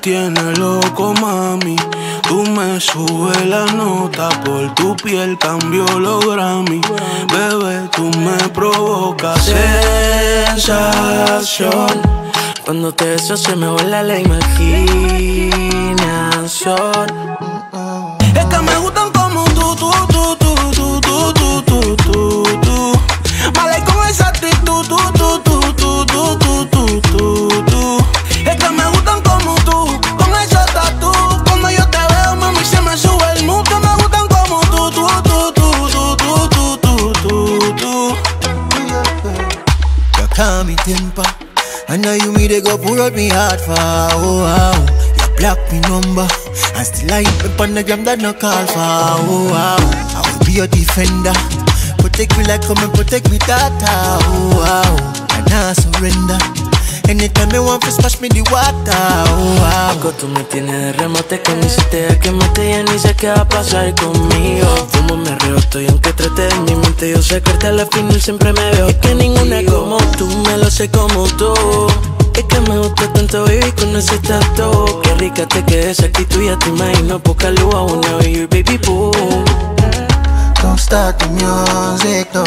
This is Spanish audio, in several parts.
tienes loco, mami. Tú me subes la nota, por tu piel cambio los Grammy. Bebé, tú me provocas sensación. Cuando te beso se me vuela la imaginación. Call me temper. I know you me they go pull out me heart for oh wow. You block me number and still I hit me on the gram that no call for oh wow. I will be your defender. Protect me like come and protect me tata oh wow. And I surrender. Anytime me want to smash me the water oh wow. Loco, tú me tienes de remote que ni si te que mate ya ni sé qué va a pasar conmigo. Fumo, me río, estoy aunque trate de mente. Yo sé que hasta la final siempre me veo. Es que ninguna como tú, me lo sé como tú. Es que me gusta tanto vivir con ese tatu. Qué rica te queda esa actitud, ya te imagino. Poca luz a una baby, baby, boom. Don't stop the music, no.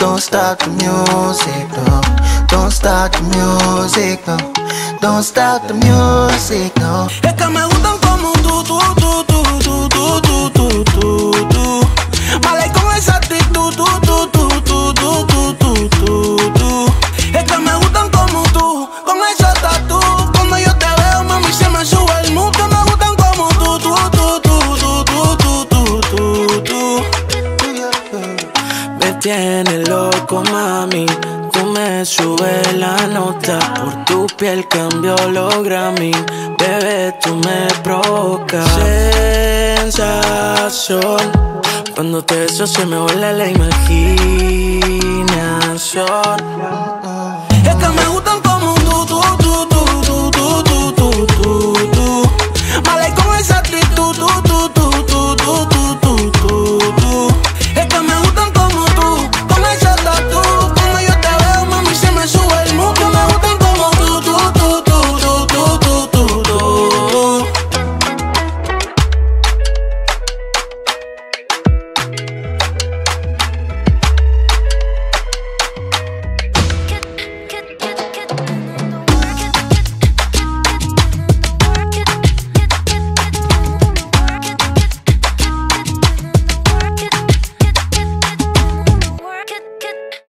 Don't stop the music, no. Don't stop the music, no. Don't stop the music, no. Es que me gustan como tú, tú, tú, tú, tú, tienes loco, mami. Tú me subes la nota. Por tu piel cambio los Grammy. Bebé, tú me provocas sensación. Cuando te beso se me vuela la imaginación.